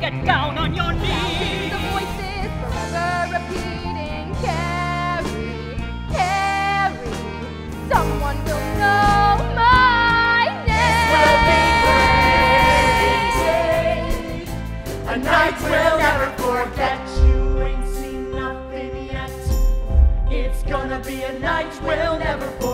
get down on your knees. The voices forever repeating, Carrie, Carrie. Someone will know my name. This will be great. A night we'll never forget. You ain't seen nothing yet. It's gonna be a night we'll never forget.